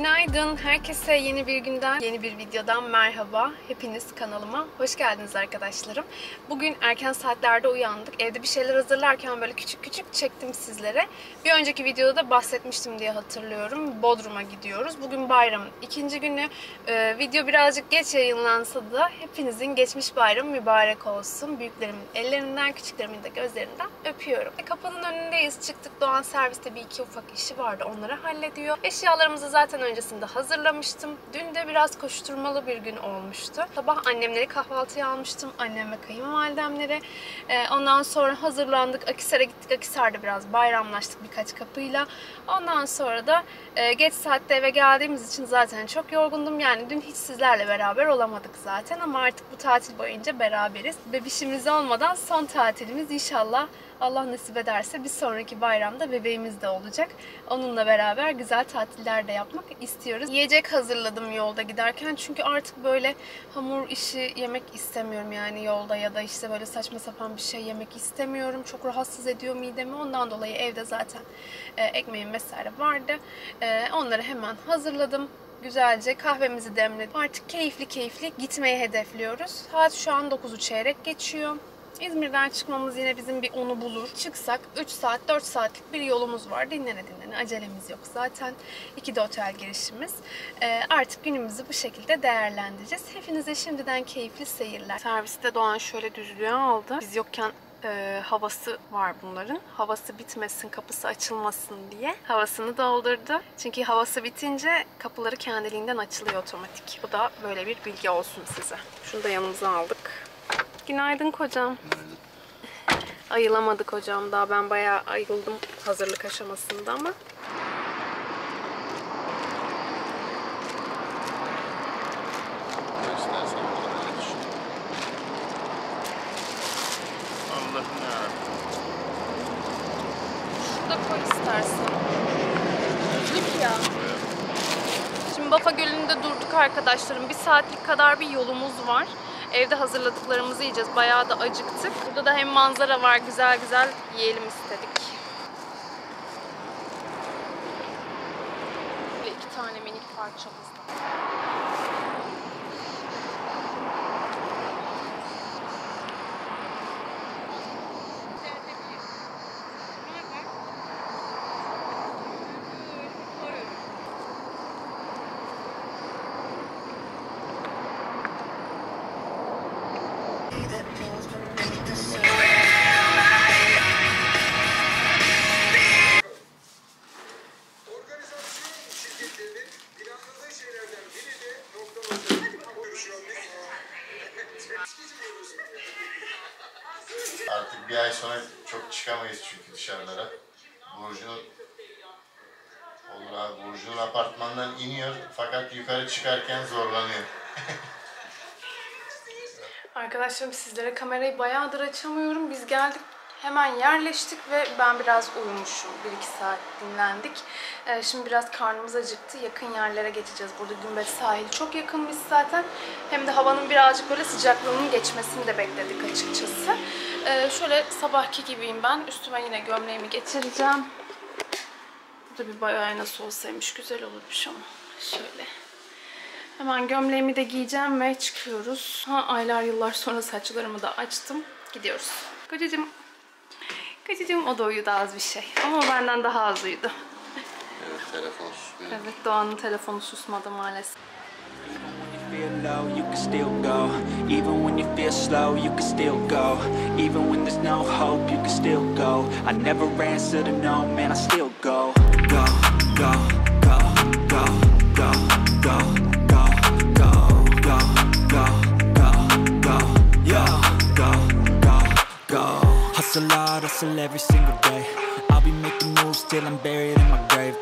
Günaydın. Herkese yeni bir günden, yeni bir videodan merhaba. Hepiniz kanalıma hoş geldiniz arkadaşlarım. Bugün erken saatlerde uyandık. Evde bir şeyler hazırlarken böyle küçük küçük çektim sizlere. Bir önceki videoda da bahsetmiştim diye hatırlıyorum. Bodrum'a gidiyoruz. Bugün bayramın ikinci günü. Ee, video birazcık geç yayınlansa da hepinizin geçmiş bayramı mübarek olsun. Büyüklerimin ellerinden, küçüklerimin de gözlerinden öpüyorum. E, kapının önündeyiz. Çıktık. Doğan serviste bir iki ufak işi vardı. Onları hallediyor. Eşyalarımızı zaten öncesinde hazırlamıştım. Dün de biraz koşturmalı bir gün olmuştu. Sabah annemleri kahvaltıya almıştım. Annem ve. Ee, ondan sonra hazırlandık. Akisar'a gittik. Akisar'da biraz bayramlaştık birkaç kapıyla. Ondan sonra da e, geç saatte eve geldiğimiz için zaten çok yorgundum. Yani dün hiç sizlerle beraber olamadık zaten ama artık bu tatil boyunca beraberiz. Bebişimiz olmadan son tatilimiz inşallah Allah nasip ederse bir sonraki bayramda bebeğimiz de olacak. Onunla beraber güzel tatiller de yapmak istiyoruz. Yiyecek hazırladım yolda giderken çünkü artık böyle hamur işi yemek istemiyorum yani yolda ya da işte böyle saçma sapan bir şey yemek istemiyorum. Çok rahatsız ediyor midemi. Ondan dolayı evde zaten e, ekmeğim vesaire vardı. E, onları hemen hazırladım güzelce kahvemizi demledik. Artık keyifli keyifli gitmeyi hedefliyoruz. Saat şu an 9'u çeyrek geçiyor. İzmir'den çıkmamız yine bizim bir onu bulur. Çıksak 3 saat 4 saatlik bir yolumuz var. Dinlene dinlene acelemiz yok zaten. İki de otel girişimiz. Ee, artık günümüzü bu şekilde değerlendireceğiz. Hepinize şimdiden keyifli seyirler. Serviste Doğan şöyle düzlüğe aldı. Biz yokken e, havası var bunların. Havası bitmesin, kapısı açılmasın diye havasını doldurdu. Çünkü havası bitince kapıları kendiliğinden açılıyor otomatik. Bu da böyle bir bilgi olsun size. Şunu da yanımıza aldık. Günaydın kocam. Ayılamadık hocam. Daha ben bayağı ayıldım hazırlık aşamasında ama. Allah'ım yarabbim. Şurada koy istersen. Düzlük ya. Şimdi Bafa Gölü'nde durduk arkadaşlarım. Bir saatlik kadar bir yolumuz var. Evde hazırladıklarımızı yiyeceğiz. Bayağı da acıktık. Burada da hem manzara var güzel güzel yiyelim istedik. Böyle iki tane minik parçamız Artık bir ay sonra çok çıkamayız çünkü dışarılara. Burcu'nun Olur abi Burcu'nun apartmandan iniyor fakat yukarı çıkarken zorlanıyor. Arkadaşlarım sizlere kamerayı bayağıdır açamıyorum. Biz geldik hemen yerleştik ve ben biraz uyumuşum. 1-2 saat dinlendik. Ee, şimdi biraz karnımız acıktı. Yakın yerlere geçeceğiz. Burada Gümbet sahil çok yakınmış zaten. Hem de havanın birazcık böyle sıcaklığının geçmesini de bekledik açıkçası. Ee, şöyle sabahki gibiyim ben. Üstüme yine gömleğimi getireceğim. Burada bir bayağı nasıl olsaymış güzel olurmuş ama. Şöyle. Hemen gömleğimi de giyeceğim ve çıkıyoruz. Ha, aylar yıllar sonra saçlarımı da açtım. Gidiyoruz. Kocacığım. Kocacığım o da uyudu az bir şey. Ama benden daha az uyudu. Evet telefon susmuyor. Evet Doğan'ın telefonu susmadı maalesef. feel low, you can still go. Even when you feel slow, you can still go. Even when there's no hope, you can still go. I never answer to no, man, I still go, go, go, go, go, go, go, Hustle hard, hustle every single day. I'll be making moves till I'm buried in my grave.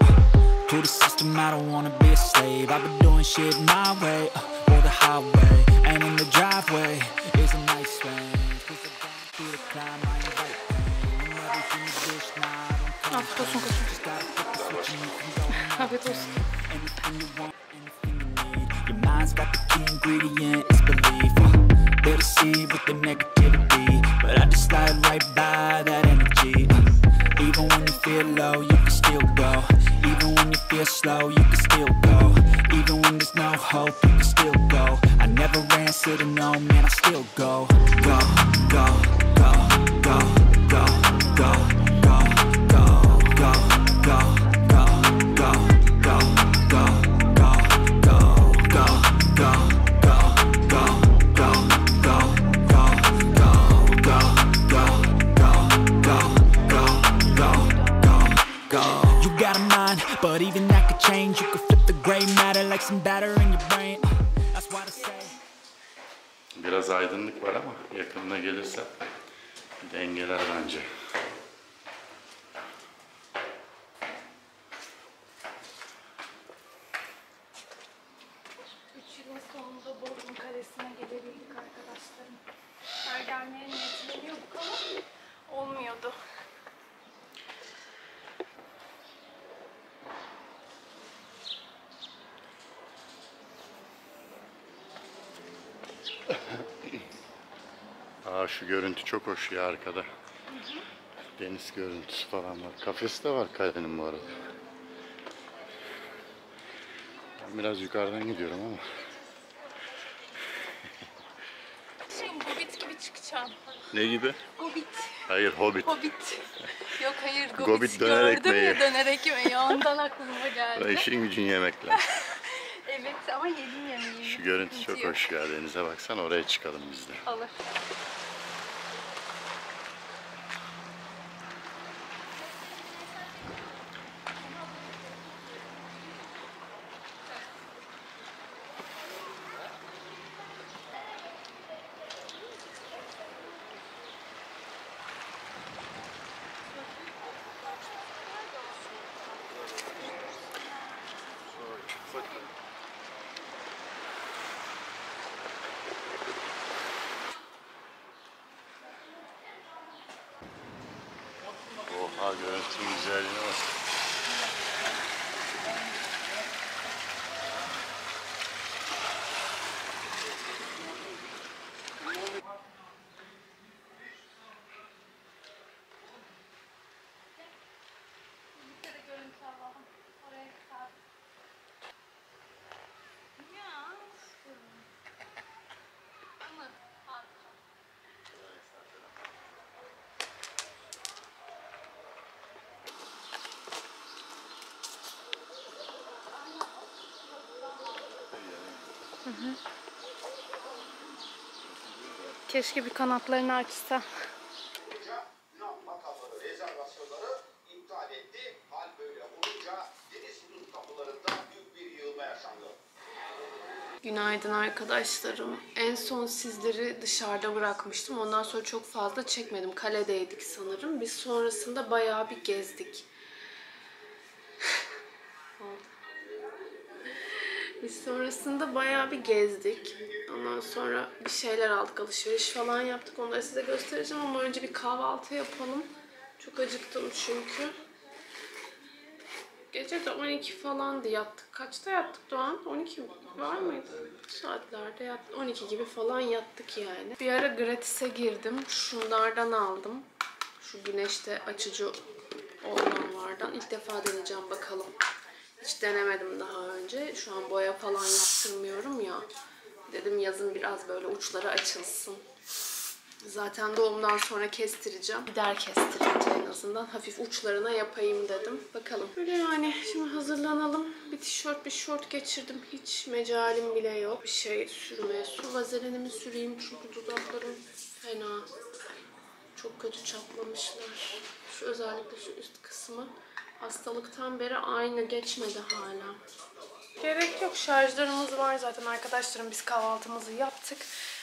To the system, I don't wanna be a slave. I've been doing shit my way, uh, or the highway. And in the driveway is a nice range. Cause I got through the climb, I invite pain. And everything you wish, nah, I don't come Afiyet olsun kocam. Just gotta flip the switch and you can go and Afiyet olsun. anything you want, anything you need. Your mind's got the key ingredient, it's belief. Uh, They'll deceive with the negativity, but I just slide right by that energy. Uh, Even when you feel low, you can still go. Even when you feel slow, you can still go. Even when there's no hope, you can still go. I never answer to no, man, I still go, go, go, go, go, go, go, yapabilirsem dengeler bence. Aa şu görüntü çok hoş ya arkada. Deniz görüntüsü falan var. Kafesi de var kalenin bu arada. Ben biraz yukarıdan gidiyorum ama. Şimdi Hobbit gibi çıkacağım. Ne gibi? Hobbit. Hayır Hobbit. Hobbit. Yok hayır Hobbit. Hobbit döner Gördüm ekmeği. ya döner ekmeği. Ondan aklıma geldi. Ben işin gücün yemekler. Evet ama yedim yemeğimi. Şu görüntü çok yok. hoş ya. Denize baksana oraya çıkalım biz de. Alır. Оптимизально. Kapılarında büyük bir yığılma yaşandı. Günaydın arkadaşlarım. En son sizleri dışarıda bırakmıştım. Ondan sonra çok fazla çekmedim. Kaledeydik sanırım. Biz sonrasında bayağı bir gezdik. Biz sonrasında bayağı bir gezdik. Ondan sonra bir şeyler aldık, alışveriş falan yaptık. Onları size göstereceğim ama önce bir kahvaltı yapalım. Çok acıktım çünkü. Gece de 12 falandı yattık. Kaçta yattık Doğan? 12 var mıydı? Saatlerde yattık. 12 gibi falan yattık yani. Bir ara gratis'e girdim. Şunlardan aldım. Şu güneşte açıcı olanlardan. İlk defa deneyeceğim bakalım. Hiç denemedim daha önce. Şu an boya falan yaptırmıyorum ya. Dedim yazın biraz böyle uçları açılsın. Zaten doğumdan sonra kestireceğim. Gider kestirince en azından hafif uçlarına yapayım dedim. Bakalım. Böyle yani şimdi hazırlanalım. Bir tişört bir şort geçirdim. Hiç mecalim bile yok. Bir şey sürmeye. Su vazelinimi süreyim çünkü dudaklarım fena. Çok kötü çatlamışlar. Şu özellikle şu üst kısmı. Hastalıktan beri aynı geçmedi hala. Gerek yok. Şarjlarımız var zaten arkadaşlarım. Biz kahvaltımızı yaptık.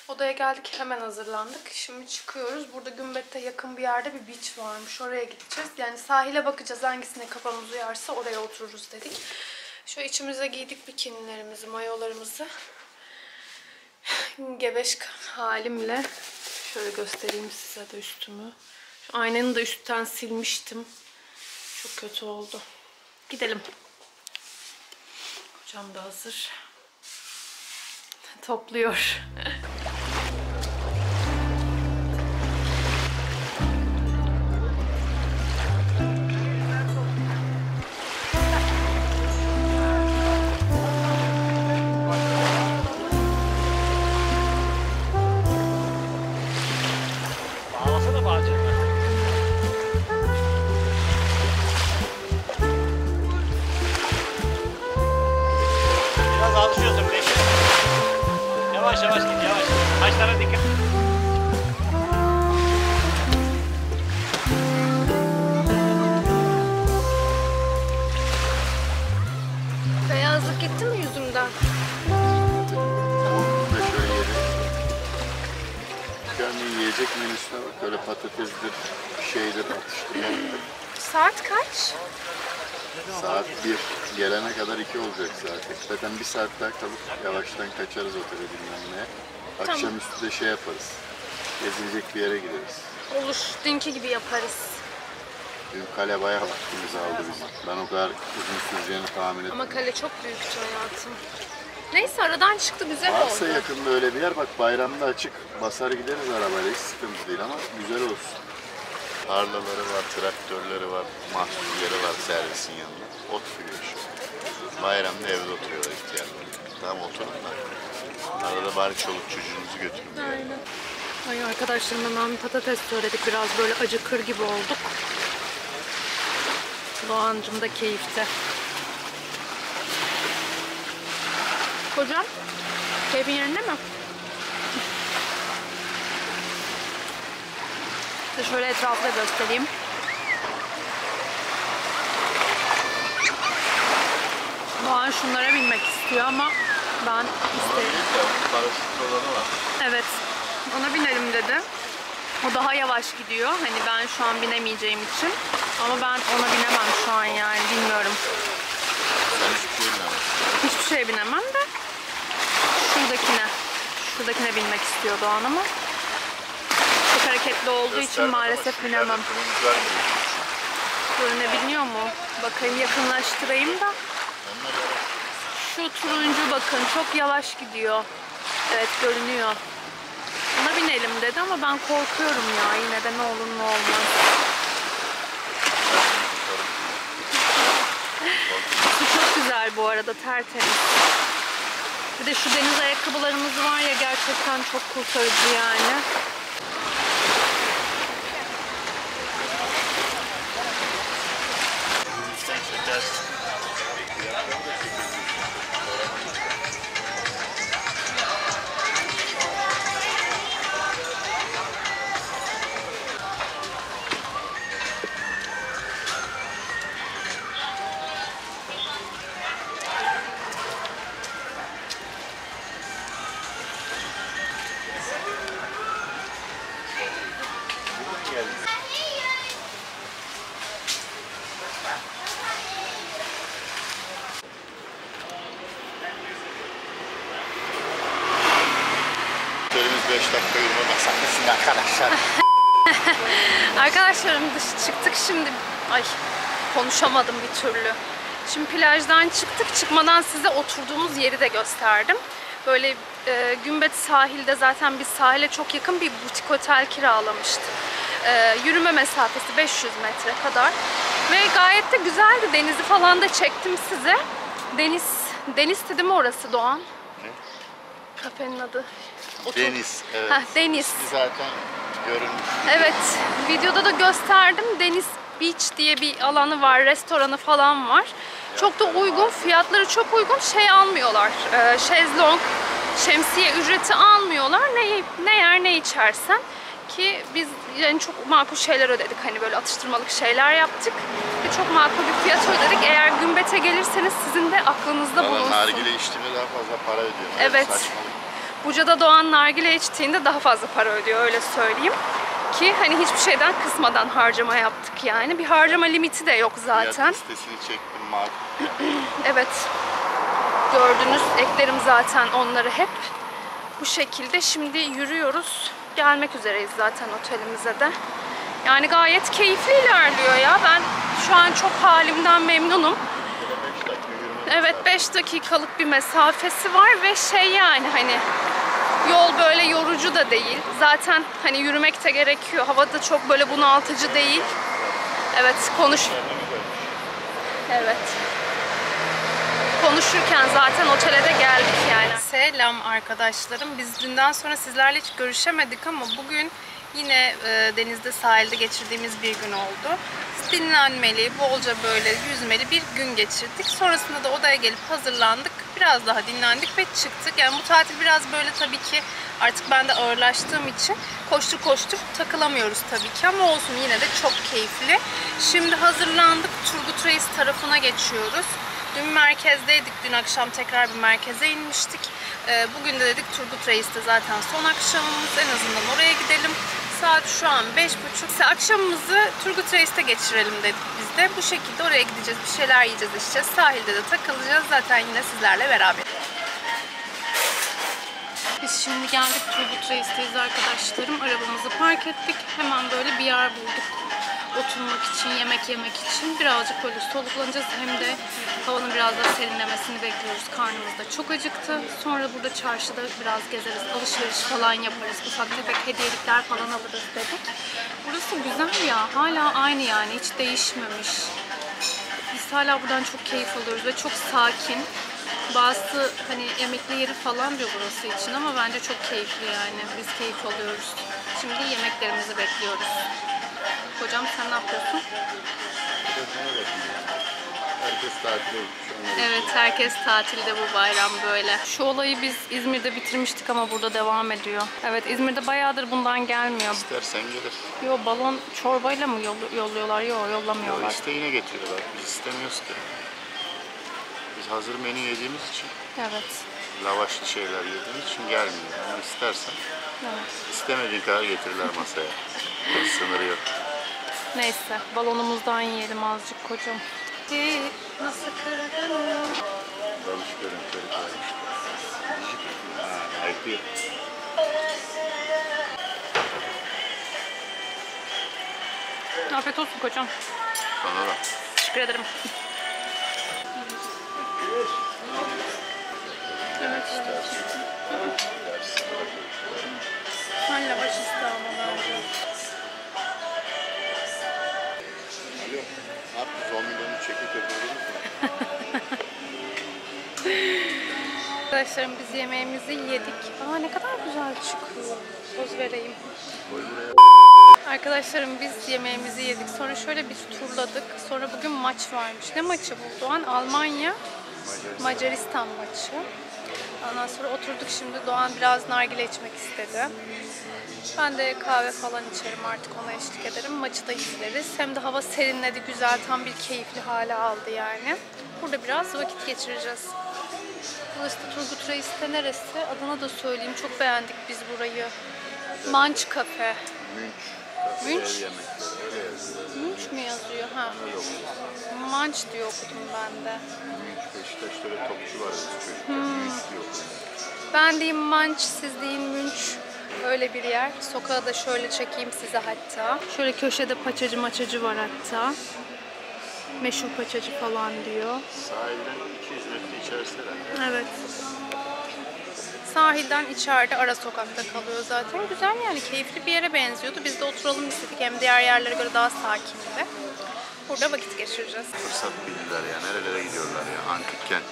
Odaya geldik hemen hazırlandık. Şimdi çıkıyoruz. Burada Gümbet'te yakın bir yerde bir beach varmış. Oraya gideceğiz. Yani sahile bakacağız. Hangisine kafamız uyarsa oraya otururuz dedik. Şu içimize giydik bikinilerimizi, mayolarımızı. Gebeş halimle şöyle göstereyim size de üstümü. Şu aynanı da üstten silmiştim. Çok kötü oldu. Gidelim. Hocam da hazır. Topluyor. zaten. Bir saat daha kalıp yavaştan kaçarız otele dinlenmeye. Akşamüstü de şey yaparız. Gezilecek bir yere gideriz. Olur. Dünkü gibi yaparız. Dün kale bayağı vaktimizi aldı bizim. Ben o kadar uzun süreceğini tahmin etmedim. Ama kale çok büyüktü hayatım. Neyse aradan çıktı güzel Varsa oldu. yakında öyle bir yer bak bayramda açık. Basar gideriz arabayla hiç sıkıntı değil ama güzel olsun. Tarlaları var, traktörleri var, mahsulleri var servisin yanında. Ot sürüyor şu. Bayramda evde oturuyorlar ihtiyarlar. Tamam oturun da. Arada bari çoluk çocuğunuzu götürün. Aynen. Ay arkadaşlarımla bir patates söyledik. Biraz böyle acıkır gibi olduk. Doğancım da keyifte. Kocam, keyfin yerinde mi? Şöyle etrafı da göstereyim. Doğan şunlara binmek istiyor ama ben isterim. Paraşüt olanı var. Evet. Ona binelim dedi. O daha yavaş gidiyor. Hani ben şu an binemeyeceğim için. Ama ben ona binemem şu an yani bilmiyorum. Sen hiçbir şey bilemezsin. Hiçbir şeye binemem de. Şuradakine. Şuradakine binmek istiyor Doğan ama. Çok hareketli olduğu için maalesef binemem. Bir Görünebiliyor mu? Bakayım yakınlaştırayım da. Şu turuncu bakın çok yavaş gidiyor. Evet görünüyor. Buna binelim dedi ama ben korkuyorum ya yine de ne olur ne olmaz. Su çok güzel bu arada tertemiz. Bir de şu deniz ayakkabılarımız var ya gerçekten çok kurtarıcı yani. Şimdi. Ay konuşamadım bir türlü. Şimdi plajdan çıktık. Çıkmadan size oturduğumuz yeri de gösterdim. Böyle e, Gümbet sahilde zaten biz sahile çok yakın bir butik otel kiralamıştık. E, yürüme mesafesi 500 metre kadar. Ve gayet de güzeldi. Denizi falan da çektim size. Deniz, deniz dedi mi orası Doğan? Kafenin adı. Otur- Deniz. Evet. Heh, deniz. Zaten görünmüş. Evet, videoda da gösterdim. Deniz Beach diye bir alanı var, restoranı falan var. Çok da uygun, fiyatları çok uygun. Şey almıyorlar, e, şezlong, şemsiye ücreti almıyorlar. Ne, ne yer ne içersen. Ki biz yani çok makul şeyler ödedik. Hani böyle atıştırmalık şeyler yaptık. Ve çok makul bir fiyat ödedik. Eğer Gümbet'e gelirseniz sizin de aklınızda Valla bulunsun. nargile içtiğinde daha fazla para ödüyor. Evet. Saçmalık. Buca'da doğan nargile içtiğinde daha fazla para ödüyor öyle söyleyeyim. Ki hani hiçbir şeyden kısmadan harcama yaptık yani. Bir harcama limiti de yok zaten. Fiyat listesini çektim makul. Evet. Gördünüz eklerim zaten onları hep. Bu şekilde şimdi yürüyoruz. Gelmek üzereyiz zaten otelimize de. Yani gayet keyifli ilerliyor ya. Ben şu an çok halimden memnunum. Böyle 5 dakika yürüme Evet 5 dakikalık bir mesafesi var ve şey yani hani yol böyle yorucu da değil. Zaten hani yürümek de gerekiyor. Hava da çok böyle bunaltıcı değil. Evet konuş. Evet. Konuşurken zaten otele de geldik yani. Selam arkadaşlarım. Biz dünden sonra sizlerle hiç görüşemedik ama bugün yine e, denizde sahilde geçirdiğimiz bir gün oldu. Dinlenmeli, bolca böyle yüzmeli bir gün geçirdik. Sonrasında da odaya gelip hazırlandık. Biraz daha dinlendik ve çıktık. Yani bu tatil biraz böyle tabii ki artık ben de ağırlaştığım için koştur koştur takılamıyoruz tabii ki ama olsun yine de çok keyifli. Şimdi hazırlandık. Turgut Reis tarafına geçiyoruz. Dün merkezdeydik. Dün akşam tekrar bir merkeze inmiştik. Ee, Bugün de dedik Turgut Reis'te zaten son akşamımız. En azından oraya gidelim. Saat şu an 5.30. İşte akşamımızı Turgut Reis'te geçirelim dedik biz de. Bu şekilde oraya gideceğiz. Bir şeyler yiyeceğiz içeceğiz. Sahilde de takılacağız. Zaten yine sizlerle beraber. Biz şimdi geldik Turgut Reis'teyiz arkadaşlarım. Arabamızı park ettik. Hemen böyle bir yer bulduk. Oturmak için, yemek yemek için. Birazcık böyle soluklanacağız. Hem de havanın biraz daha serinlemesini bekliyoruz. Karnımız da çok acıktı. Sonra burada çarşıda biraz gezeriz. Alışveriş falan yaparız. Ufak tefek hediyelikler falan alırız dedik. Burası güzel ya. Hala aynı yani. Hiç değişmemiş. Biz hala buradan çok keyif alıyoruz ve çok sakin. Bazı hani emekli yeri falan diyor burası için ama bence çok keyifli yani. Biz keyif alıyoruz. Şimdi yemeklerimizi bekliyoruz. Hocam sen ne yapıyorsun? Herkes. Onlar Evet herkes tatilde bu bayram böyle. Şu olayı biz İzmir'de bitirmiştik ama burada devam ediyor. Evet İzmir'de bayağıdır bundan gelmiyor. istersen gelir. Yo balon çorbayla mı yol- yolluyorlar? Yo O yollamıyorlar. isteğine getiriyorlar. Biz istemiyoruz ki. Biz hazır menü yediğimiz için, Evet. lavaşlı şeyler yediğimiz için gelmiyor. Ama istersen evet. istemediğin kadar getirirler masaya. Hiç sınırı yok. Neyse balonumuzdan yiyelim azıcık kocam. Nasıl kırdın? Dalış görüntüleri koymuşlar. Ha, IP. Afiyet olsun kocam. Sana da. Teşekkür ederim. Evet. Ben lavaş istedim bence. 10 milyonu çekip de Arkadaşlarım biz yemeğimizi yedik. Aa ne kadar güzel çıkıyor. Söz vereyim. Arkadaşlarım biz yemeğimizi yedik. Sonra şöyle biz turladık. Sonra bugün maç varmış. Ne maçı bu? Doğan Almanya Macaristan maçı. Ondan sonra oturduk şimdi. Doğan biraz nargile içmek istedi. Ben de kahve falan içerim artık ona eşlik ederim. Maçı da izleriz. Hem de hava serinledi güzel. Tam bir keyifli hale aldı yani. Burada biraz vakit geçireceğiz. Burası da Turgut Reis'te neresi? Adına da söyleyeyim. Çok beğendik biz burayı. Manç Kafe. Münç. Münç? Münç mü yazıyor? Ha. Manç diye okudum ben de. Münç. Beşiktaş'ta öyle topçu var. Çocuklar. Diyor. Ben diyeyim Manç, siz deyin Münç. Öyle bir yer. Sokağı da şöyle çekeyim size hatta. Şöyle köşede paçacı maçacı var hatta. Meşhur paçacı falan diyor. Sahilden 200 metre içerisi herhalde. Evet. Sahilden içeride ara sokakta kalıyor zaten. Güzel yani keyifli bir yere benziyordu. Biz de oturalım istedik. Hem diğer yerlere göre daha sakindi. Burada vakit geçireceğiz. Fırsat bildiler ya. Nerelere gidiyorlar ya. Antik kent.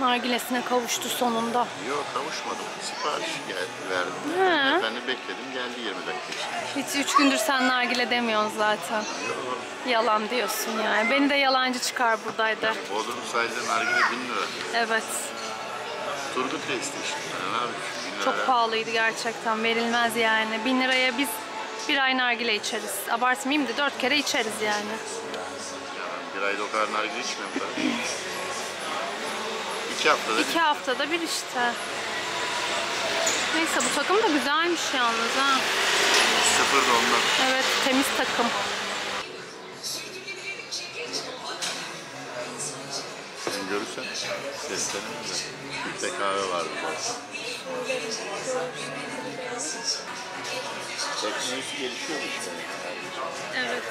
Nargilesine kavuştu sonunda. Yok kavuşmadım. Sipariş geldi, verdim. He. Efendim bekledim geldi 20 dakika içinde. Hiç üç gündür sen nargile demiyorsun zaten. Yok. Yalan diyorsun yani. Beni de yalancı çıkar buradaydı. Bodrum sahilde nargile 1000 lira. Evet. Turgut Reis'te işte. Yani? 1000 lira. Çok pahalıydı gerçekten. Verilmez yani. Bin liraya biz bir ay nargile içeriz. Abartmayayım da dört kere içeriz yani. Bir ayda o kadar nargile içmiyorum. İki haftada İki haftada bir işte. Neyse bu takım da güzelmiş yalnız ha. sıfır da ondan. Evet temiz takım. Sen görürsen seslenin de. Filtre kahve vardı. Teknolojisi gelişiyor işte. Evet.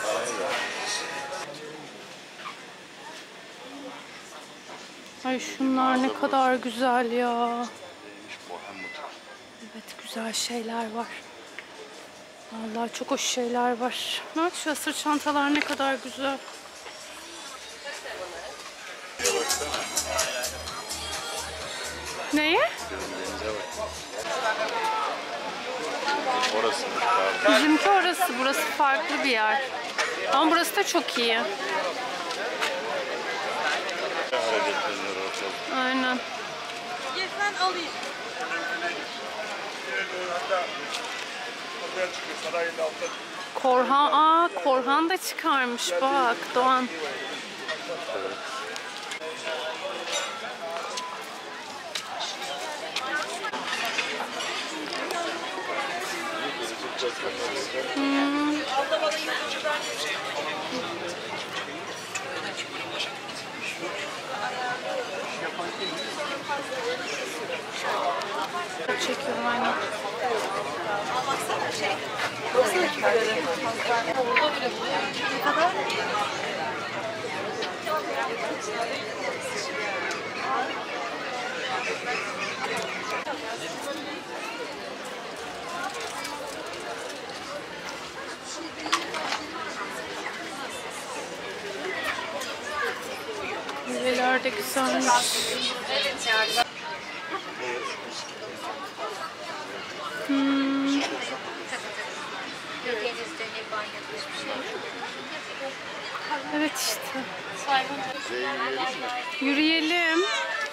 Ay şunlar ne kadar güzel ya. Evet güzel şeyler var. Vallahi çok hoş şeyler var. Bak şu sırt çantalar ne kadar güzel. Neye? Bizimki orası. Burası farklı bir yer. Ama burası da çok iyi. Hareketleniyor ortalık. Aynen. Korhan, aa Korhan da çıkarmış bak Doğan. Çekiyorum aynen. Meyveler de güzelmiş. Denizde ne hiçbir şey yok. Evet işte. Yürüyelim.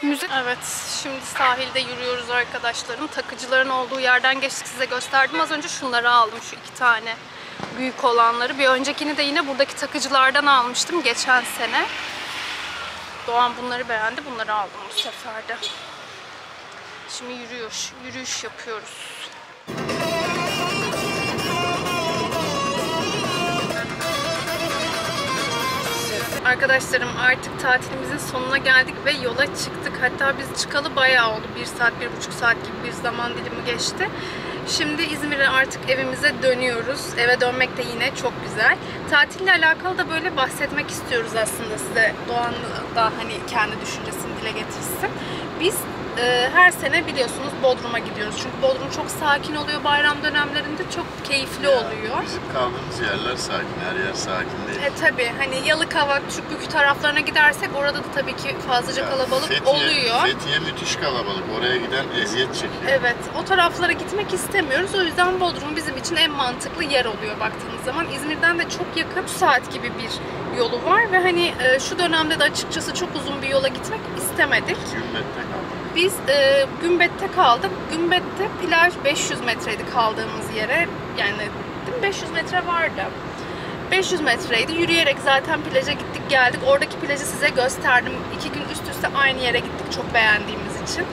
Müzik. Evet, şimdi sahilde yürüyoruz arkadaşlarım. Takıcıların olduğu yerden geçtik size gösterdim. Az önce şunları aldım, şu iki tane büyük olanları. Bir öncekini de yine buradaki takıcılardan almıştım geçen sene. Doğan bunları beğendi, bunları aldım bu sefer de. Şimdi yürüyüş, yürüyüş yapıyoruz. Arkadaşlarım artık tatilimizin sonuna geldik ve yola çıktık. Hatta biz çıkalı bayağı oldu. Bir saat, bir buçuk saat gibi bir zaman dilimi geçti. Şimdi İzmir'e artık evimize dönüyoruz. Eve dönmek de yine çok güzel. Tatille alakalı da böyle bahsetmek istiyoruz aslında size. Doğan da hani kendi düşüncesini dile getirsin. Biz e, her sene biliyorsunuz Bodrum'a gidiyoruz. Çünkü Bodrum çok sakin oluyor bayram dönemlerinde. Çok keyifli oluyor. Bizim kaldığımız yerler sakin. Her yer sakin değil. E tabi hani Yalıkavak, Çükbük taraflarına gidersek orada da tabii ki fazlaca Ya, kalabalık Fethiye, oluyor. Fethiye müthiş kalabalık. Oraya giden eziyet çekiyor. Evet, o taraflara gitmek istemiyoruz. O yüzden Bodrum bizim için en mantıklı yer oluyor baktığınız zaman. İzmir'den de çok yakın, 3 saat gibi bir yolu var ve hani e, şu dönemde de açıkçası çok uzun bir yola gitmek istemedik. Gümbette kaldık. Biz e, Gümbet'te kaldık. Gümbet'te plaj 500 metreydi kaldığımız yere. Yani değil mi? 500 metre vardı. 500 metreydi. Yürüyerek zaten plaja gittik geldik. Oradaki plajı size gösterdim. İki gün üst üste aynı yere gittik çok beğendiğimiz için.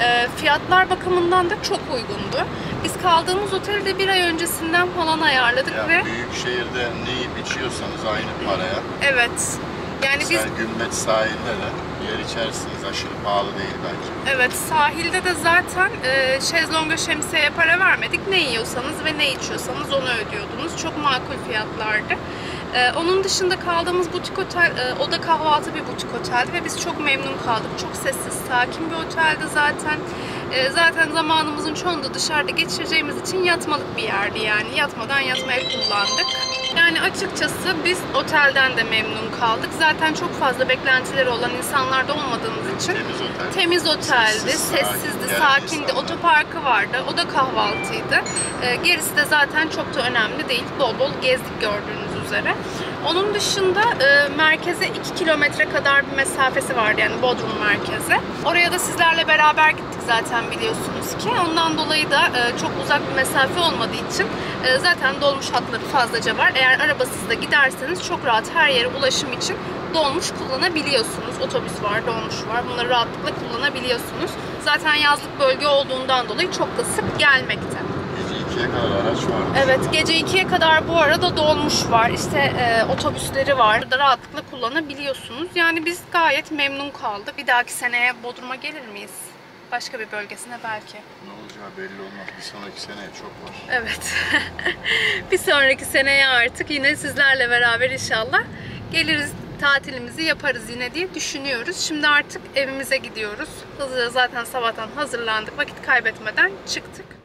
E, fiyatlar bakımından da çok uygundu. Biz kaldığımız oteli de bir ay öncesinden falan ayarladık Ya ve büyük şehirde ne yiyip içiyorsanız aynı paraya. evet. Yani biz Mesela Gümbet sahilde de yer içersiniz aşırı pahalı değil bence. Evet sahilde de zaten e, şezlonga şemsiyeye para vermedik. Ne yiyorsanız ve ne içiyorsanız onu ödüyordunuz. Çok makul fiyatlardı. E, onun dışında kaldığımız butik otel, e, oda kahvaltı bir butik oteldi ve biz çok memnun kaldık. Çok sessiz, sakin bir oteldi zaten. E, zaten zamanımızın çoğunu da dışarıda geçireceğimiz için yatmalık bir yerdi yani. Yatmadan yatmaya kullandık. Yani açıkçası biz otelden de memnun kaldık. Zaten çok fazla beklentileri olan insanlar da olmadığımız için Temiz otel. Temiz oteldi, Sessiz, sakin, sessizdi, gelen sakindi. insanlar. Otoparkı vardı, o da kahvaltıydı. Ee, gerisi de zaten çok da önemli değil. Bol bol gezdik gördüğünüz üzere. Onun dışında e, merkeze 2 kilometre kadar bir mesafesi vardı yani Bodrum merkeze. Oraya da sizlerle beraber gittik zaten biliyorsunuz ki. Ondan dolayı da e, çok uzak bir mesafe olmadığı için e, zaten dolmuş hatları fazlaca var. Eğer arabasız da giderseniz çok rahat her yere ulaşım için dolmuş kullanabiliyorsunuz. Otobüs var, dolmuş var. Bunları rahatlıkla kullanabiliyorsunuz. Zaten yazlık bölge olduğundan dolayı çok da sık gelmekte. Gece ikiye kadar araç var. Evet, gece 2'ye kadar bu arada dolmuş var. İşte e, otobüsleri var. Burada rahatlıkla kullanabiliyorsunuz. Yani biz gayet memnun kaldık. Bir dahaki seneye Bodrum'a gelir miyiz? Başka bir bölgesine belki. Ne olacağı belli olmaz. Bir sonraki seneye çok var. Evet. bir sonraki seneye artık yine sizlerle beraber inşallah geliriz tatilimizi yaparız yine diye düşünüyoruz. Şimdi artık evimize gidiyoruz. Hızlıca zaten sabahtan hazırlandık. Vakit kaybetmeden çıktık.